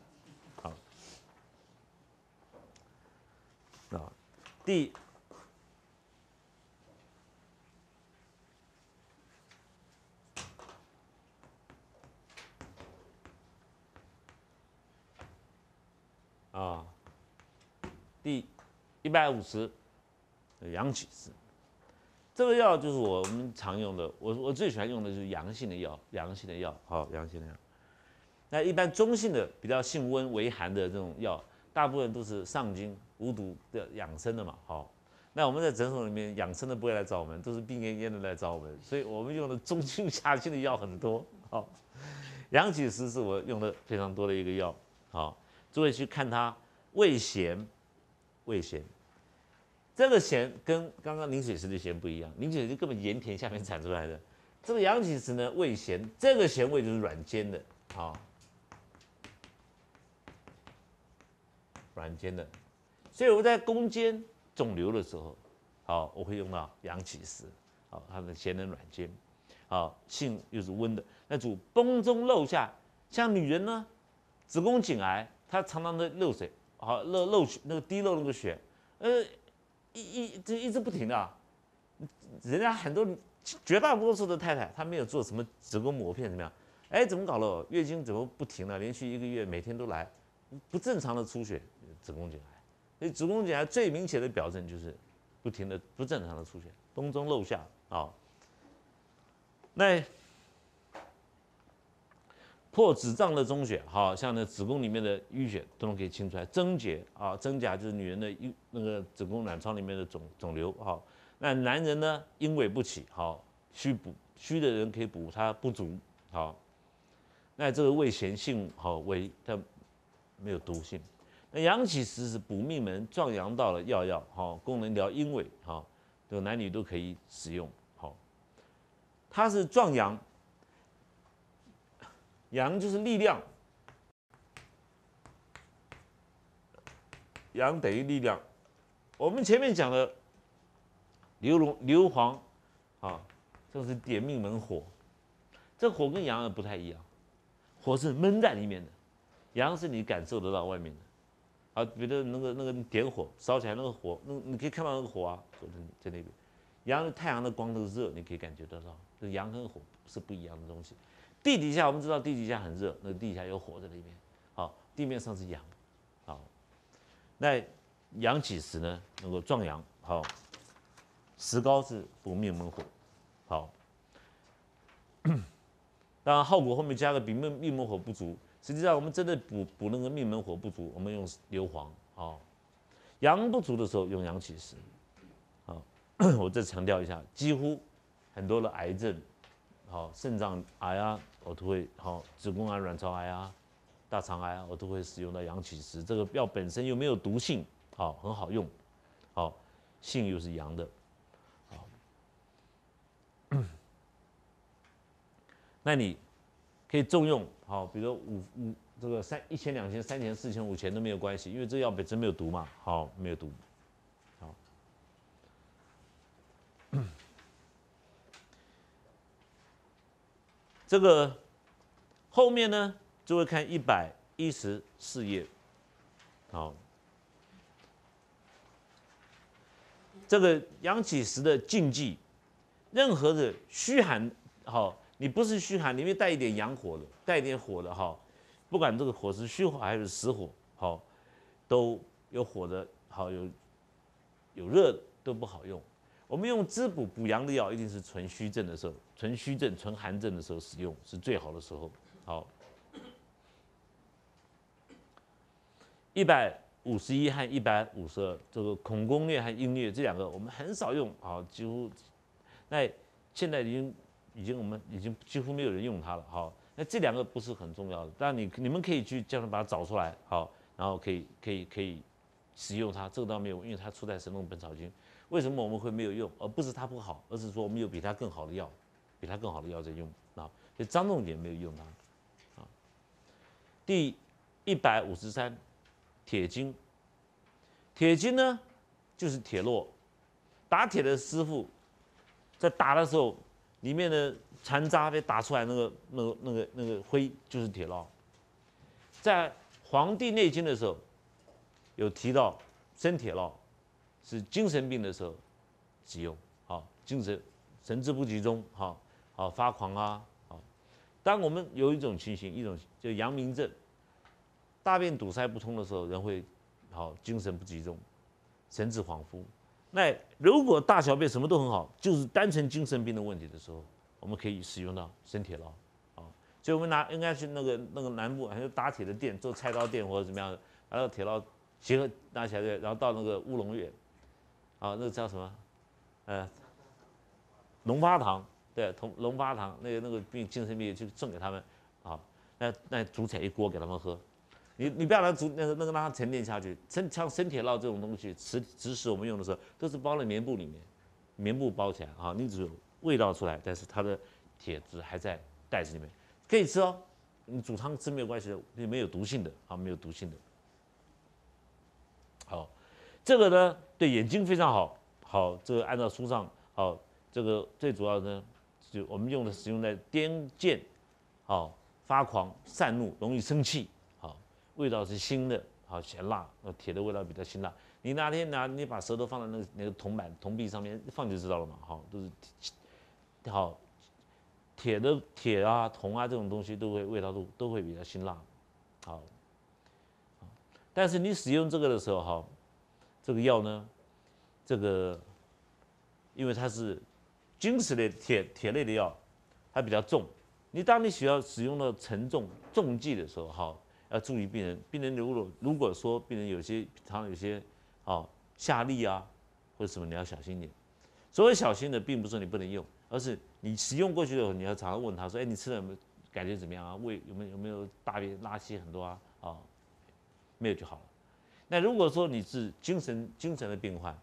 啊，第啊，第一百五十，阳起石，这个药就是我们常用的，我我最喜欢用的就是阳性的药，阳性的药，好，阳性的药。那一般中性的，比较性温为寒的这种药。大部分都是上经无毒的养生的嘛，好，那我们在诊所里面养生的不会来找我们，都是病恹恹的来找我们，所以我们用的中性下性的药很多，好，阳起石是我用的非常多的一个药，好，诸位去看它味咸，味咸，这个咸跟刚刚凝水石的咸不一样，凝水石根本盐田下面产出来的，这个阳起石呢味咸，这个咸味就是软坚的，好。软坚的，所以我在攻坚肿瘤的时候，好，我会用到阳起石，好，它的咸能软坚，好，性又是温的。那主崩中漏下，像女人呢，子宫颈癌，它常常的漏水，好，漏漏血，那个滴漏那个血，呃，一一这一直不停的，人家很多绝大多数的太太，她没有做什么子宫膜片怎么样？哎，怎么搞了？月经怎么不停了？连续一个月每天都来，不正常的出血。子宫颈癌，所以子宫颈癌最明显的表征就是不停的不正常的出血，东中漏下啊。那破子脏的中血，好像那子宫里面的淤血都能可以清出来。增结啊，增甲就是女人的阴那个子宫卵巢里面的肿肿瘤，好。那男人呢，阴痿不起，好，虚补虚的人可以补他不足，好。那这个胃咸性好胃它没有毒性。那阳起石是补命门、壮阳道的药药，好，功能疗阴痿，好，这个男女都可以使用，好。它是壮阳，阳就是力量，阳等于力量。我们前面讲的硫龙、硫磺，啊，这是点命门火，这火跟阳不太一样，火是闷在里面的，阳是你感受得到外面的。啊，比如那个那个点火烧起来那个火，那你可以看到那个火啊，在在那边。阳太阳的光都热，你可以感觉得到。这阳跟火是不一样的东西。地底下我们知道地底下很热，那个地下有火在里面。好，地面上是阳。好，那阳起时呢，能够壮阳。好，石膏是补命门火。好，当然后果后面加个比命命门火不足。实际上，我们真的补补那个命门火不足，我们用硫磺啊。阳不足的时候用阳起石。好，我再强调一下，几乎很多的癌症，好，肾脏癌啊，我都会好，子宫癌、卵巢癌啊，大肠癌啊，我都会使用到阳起石。这个药本身又没有毒性，好，很好用，好，性又是阳的，好。那你可以重用。好，比如五五这个三一千两千三千四千五千都没有关系，因为这药本身没有毒嘛。好，没有毒。好，这个后面呢，就会看一百一十四页。好，这个阳起时的禁忌，任何的虚寒，好，你不是虚寒，里面带一点阳火的，带一点火的哈，不管这个火是虚火还是实火，好，都有火的，好有有热的都不好用。我们用滋补补阳的药，一定是纯虚症的时候，纯虚症、纯寒症的时候使用是最好的时候。好，一百五十一和一百五十二，这个孔攻略和阴略这两个我们很少用，啊，几乎。那现在已经已经我们已经几乎没有人用它了，好，那这两个不是很重要的，但你你们可以去叫他把它找出来，好，然后可以可以可以使用它，这个倒没有，因为它出在《神农本草经》。为什么我们会没有用？而不是它不好，而是说我们有比它更好的药，比它更好的药在用啊。所以张仲景没有用它，啊。第一百五十三，铁金。铁金呢，就是铁络，打铁的师傅。在打的时候，里面的残渣被打出来，那个、那个、那个、那个灰就是铁烙。在《黄帝内经》的时候，有提到生铁烙是精神病的时候使用，好，精神神志不集中，好，好发狂啊，好。当我们有一种情形，一种就阳明症，大便堵塞不通的时候，人会好精神不集中，神志恍惚。那如果大小便什么都很好，就是单纯精神病的问题的时候，我们可以使用到生铁烙，啊，所以我们拿应该去那个那个南部还有打铁的店做菜刀店或者怎么样的，把那个铁烙结合拿起来，然后到那个乌龙院，啊，那个叫什么？呃，龙发堂，对，同龙发堂那个那个病精神病就送给他们，啊，那那煮起来一锅给他们喝。你你不要让它煮那个那个让它沉淀下去，生像生铁烙这种东西，磁磁石我们用的时候都是包在棉布里面，棉布包起来啊，你只有味道出来，但是它的铁质还在袋子里面，可以吃哦。你煮汤吃没有关系的，没有毒性的啊，没有毒性的。好，这个呢对眼睛非常好，好，这个按照书上好，这个最主要呢就我们用的使用在癫痫，好发狂、散怒、容易生气。味道是腥的，好咸辣，那铁的味道比较辛辣。你哪天拿你把舌头放在那个那个铜板铜壁上面放就知道了嘛，好都是好铁的铁啊铜啊这种东西都会味道都都会比较辛辣，好，但是你使用这个的时候哈，这个药呢，这个因为它是金石类铁铁类的药，它比较重，你当你需要使用到沉重重剂的时候哈。要注意病人，病人如果如果说病人有些常有些哦下痢啊或者什么，你要小心点。所谓小心的，并不是说你不能用，而是你使用过去的时候，你要常常问他说：“哎，你吃了没感觉怎么样啊？胃有没有有没有大便拉稀很多啊？啊，没有就好了。那如果说你是精神精神的病患，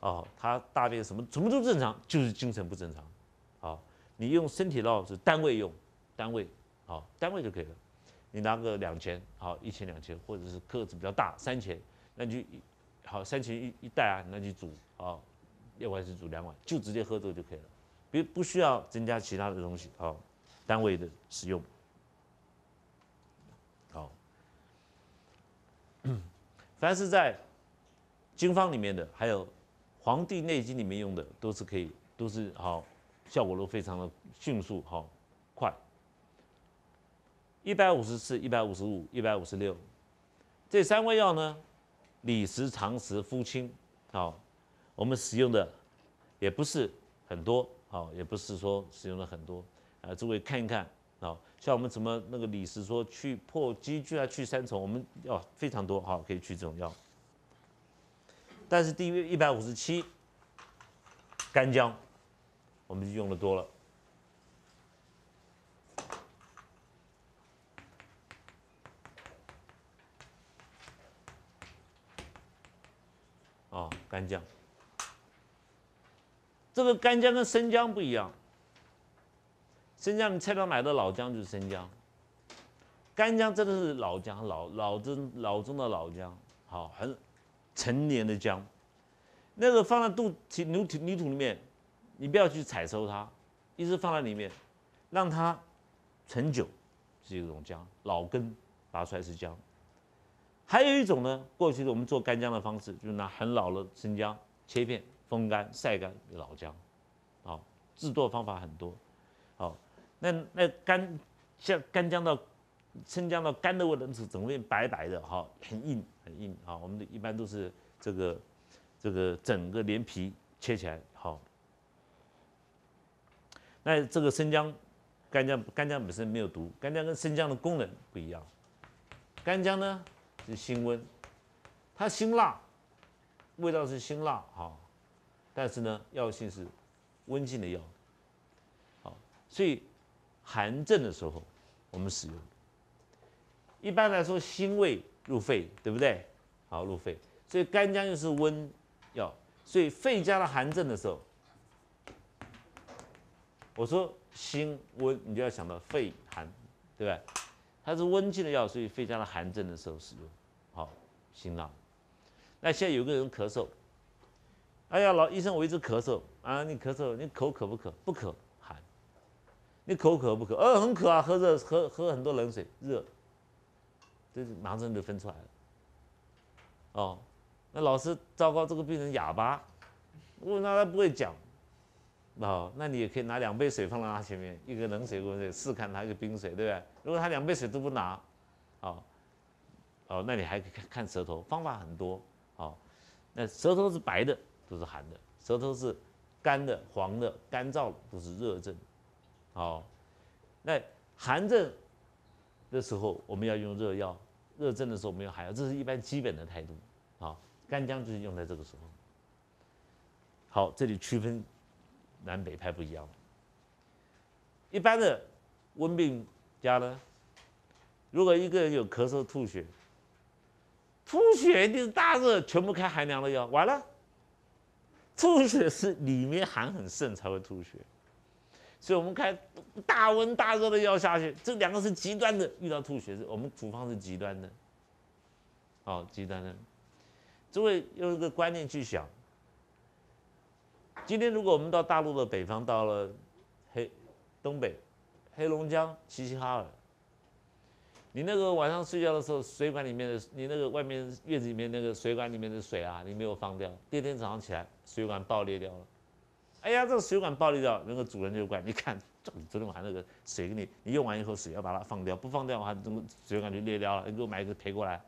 哦，他大便什么什么都正常，就是精神不正常。好，你用身体烙是单位用，单位好单位就可以了。你拿个两钱，好一千两千，或者是个子比较大三钱，那就好三钱一一袋啊，那就煮啊，要碗是煮两碗，就直接喝这个就可以了，别不需要增加其他的东西，好，单位的使用，好，凡是在经方里面的，还有《黄帝内经》里面用的，都是可以，都是好，效果都非常的迅速，好。一百五十四、一百五十五、一百五十六，这三味药呢，理实、常实、肤清，好，我们使用的也不是很多，好，也不是说使用了很多，啊，诸位看一看，好，像我们怎么那个理实说去破积聚啊，去三重，我们要非常多，好，可以去这种药。但是第一百五十七，干姜，我们就用的多了。啊，干姜，这个干姜跟生姜不一样。生姜你菜场买的老姜就是生姜，干姜真的是老姜，老老中老中的老姜，好，很陈年的姜。那个放在肚土泥土泥土里面，你不要去采收它，一直放在里面，让它陈久，是一种姜，老根拔出来是姜。还有一种呢，过去的我们做干姜的方式，就是拿很老的生姜切片、风干、晒干老姜，啊，制作方法很多。好，那那干像干姜到生姜到干的味道是整个变白白的，哈，很硬很硬。好，我们的一般都是这个这个整个连皮切起来，好。那这个生姜、干姜，干姜本身没有毒，干姜跟生姜的功能不一样。干姜呢是辛温，它辛辣，味道是辛辣，哈，但是呢药性是温性的药，好，所以寒症的时候我们使用。一般来说辛味入肺，对不对？好入肺，所以干姜又是温药，所以肺加了寒症的时候。我说辛温，你就要想到肺寒，对不对？它是温性的药，所以肺加了寒症的时候使用，辛辣。那现在有个人咳嗽，哎呀，老医生，我一直咳嗽啊，你咳嗽，你口渴不渴？不渴，寒。你口渴不渴？呃，很渴啊，喝热，喝喝很多冷水，热。这马上就分出来了。哦，那老师，糟糕，这个病人哑巴，问他他不会讲。哦，那你也可以拿两杯水放到他前面，一个冷水，一个水，试看他一个冰水，对不对？如果他两杯水都不拿，哦，那你还可以看看舌头，方法很多。哦，那舌头是白的都是寒的，舌头是干的、黄的、干燥的都是热症。好，那寒症的时候我们要用热药，热症的时候我们用寒药，这是一般基本的态度。好，干姜就是用在这个时候。好，这里区分。南北派不一样。一般的温病家呢，如果一个人有咳嗽、吐血，吐血一定是大热，全部开寒凉的药，完了。吐血是里面寒很盛才会吐血，所以我们开大温大热的药下去，这两个是极端的，遇到吐血是我们处方是极端的，好极端的。诸位用一个观念去想。今天如果我们到大陆的北方，到了黑东北、黑龙江、齐齐哈尔，你那个晚上睡觉的时候，水管里面的你那个外面院子里面那个水管里面的水啊，你没有放掉，第二天早上起来水管爆裂掉了。哎呀，这个水管爆裂掉，那个主人就怪，你看，昨天晚上那个水给你，你用完以后水要把它放掉，不放掉的话，这个水管就裂掉了。你给我买一个赔过来。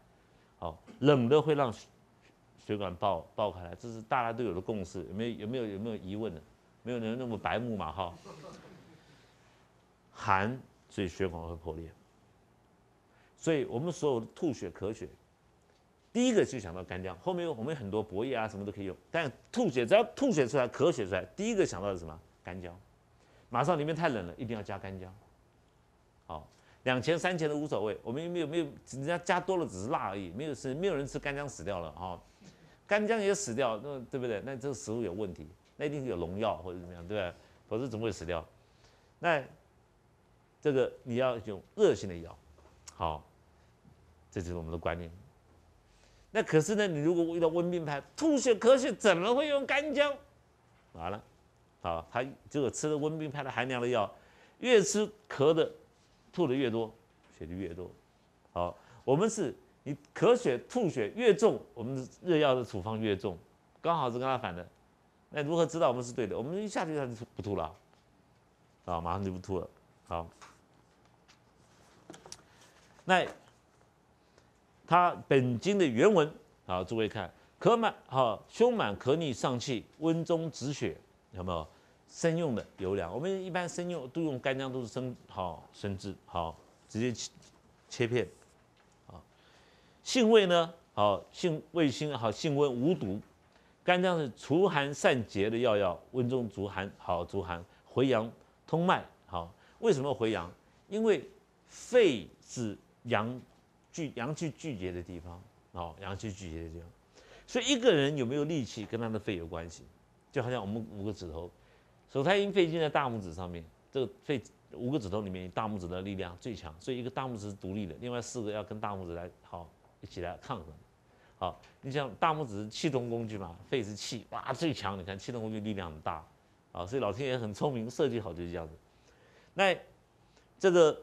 好，冷的会让。血管爆爆开来，这是大家都有的共识，有没有有没有有没有疑问的？没有人那么白目嘛哈？寒，所以血管会破裂。所以我们所有的吐血咳血，第一个就想到干姜，后面我们很多薄叶啊什么都可以用，但吐血只要吐血出来咳血出来，第一个想到的是什么？干姜。马上里面太冷了，一定要加干姜。好，两钱三钱的无所谓，我们有没有没有？人家加多了只是辣而已，没有是没有人吃干姜死掉了哈。干姜也死掉，那对不对？那这个食物有问题，那一定是有农药或者怎么样，对不对？否则怎么会死掉？那这个你要用热性的药，好，这就是我们的观念。那可是呢，你如果遇到温病派吐血咳血，怎么会用干姜？完了，好，他这个吃了温病派的寒凉的药，越吃咳的吐的越多，血就越多。好，我们是。你咳血吐血越重，我们的热药的处方越重，刚好是跟他反的。那如何知道我们是对的？我们一下去他就不吐了，啊，马上就不吐了。好，那它本经的原文，好，诸位看，咳满，好，胸满咳逆上气，温中止血，有没有？生用的有两，我们一般生用都用干姜，都是生好生制，好，直接切切片。好性味呢？好，性味辛，好性温无毒。干姜是除寒散结的药药，温中逐寒，好逐寒回阳通脉。好，为什么回阳？因为肺是阳聚阳气聚结的地方，哦，阳气聚结的地方。所以一个人有没有力气，跟他的肺有关系。就好像我们五个指头，手太阴肺经在大拇指上面，这个肺五个指头里面，大拇指的力量最强，所以一个大拇指是独立的，另外四个要跟大拇指来好。一起来抗衡，好，你像大拇指是气动工具嘛，肺是气，哇，最强，你看气动工具力量很大，啊，所以老天爷很聪明，设计好就是这样子。那这个，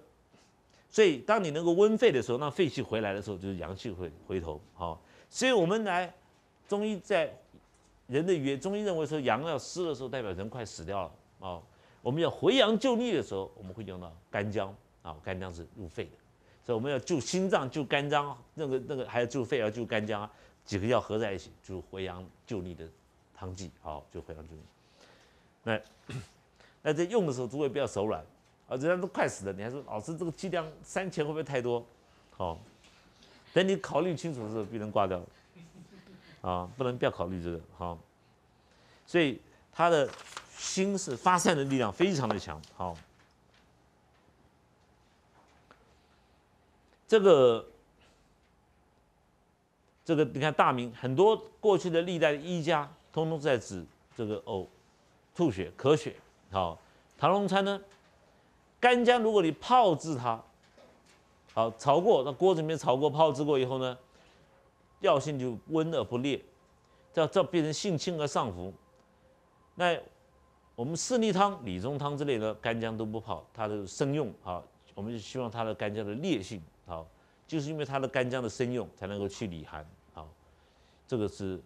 所以当你能够温肺的时候，那肺气回来的时候，就是阳气会回头，好，所以我们来中医在人的语言，中医认为说阳要湿的时候，代表人快死掉了，哦，我们要回阳救逆的时候，我们会用到干姜啊，干姜是入肺的，所以我们要救心脏、救肝脏，那个那个还要救肺，要救肝姜啊，几个药合在一起，就回阳救逆的汤剂，好，就回阳救逆。那 那在用的时候，诸位不要手软啊，人家都快死了，你还说老师这个剂量三千会不会太多？好，等你考虑清楚的时候，病人挂掉。了，啊，不能不要考虑这个，好，所以他的。心是发散的力量非常的强，好，这个这个你看大明很多过去的历代的医家，通通在指这个呕吐血、咳血，好，唐龙餐呢，干姜如果你泡制它，好炒过，那锅子里面炒过、泡制过以后呢，药性就温而不烈，这这变成性清而上浮，那。我们四逆汤、理中汤之类的干姜都不泡，它的生用啊，我们就希望它的干姜的烈性好，就是因为它的干姜的生用才能够去理寒好，这个是